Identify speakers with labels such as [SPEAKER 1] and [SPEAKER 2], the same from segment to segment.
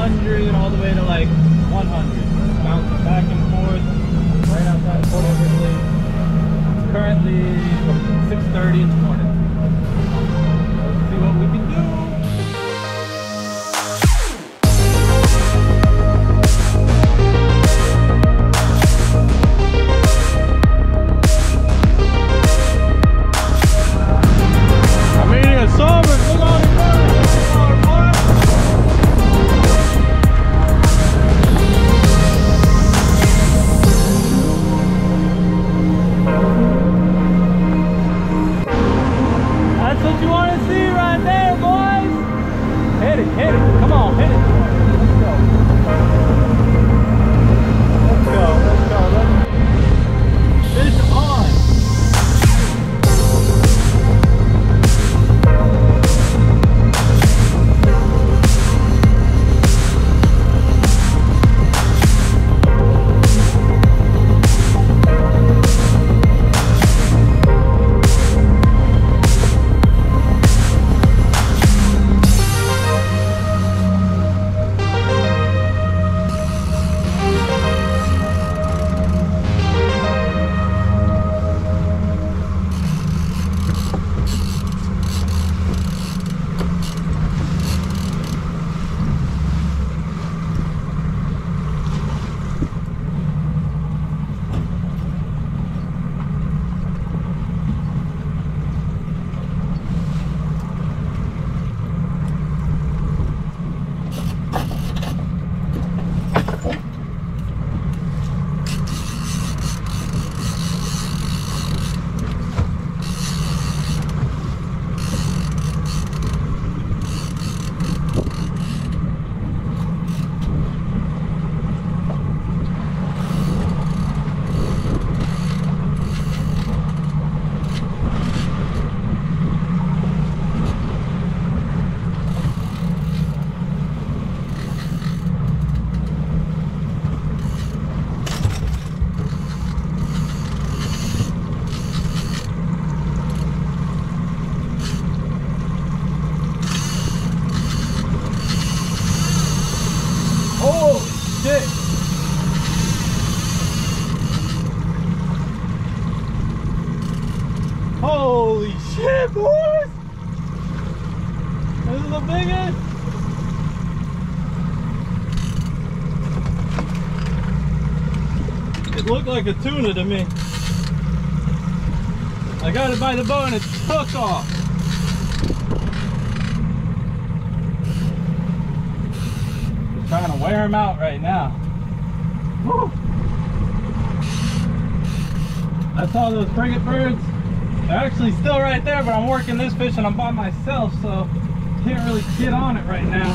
[SPEAKER 1] 100 all the way to like 100. Bouncing back and forth right outside Port Everglades. Currently 6.30 shit, boys! This is the biggest. It looked like a tuna to me. I got it by the bow and it took off. trying to wear him out right now. Woo. I saw those frigate birds. They're actually still right there, but I'm working this fish and I'm by myself, so can't really get on it right now.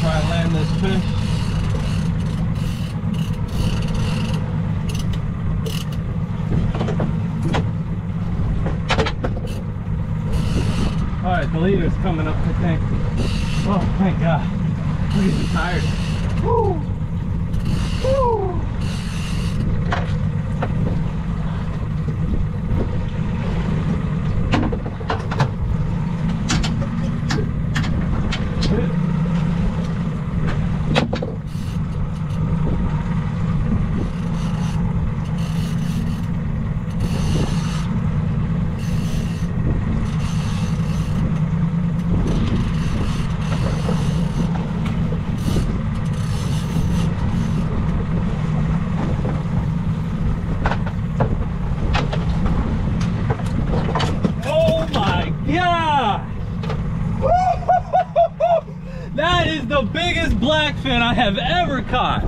[SPEAKER 1] Try and land this fish. Leader's coming up, I think. Oh, thank God. At him tired. Woo! Oh my god! That is the biggest blackfin I have ever caught.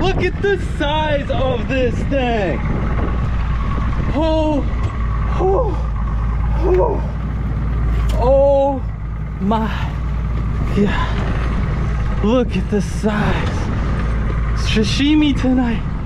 [SPEAKER 1] Look at the size of this thing. Oh, oh, oh, oh my god. Look at the size. Sashimi tonight.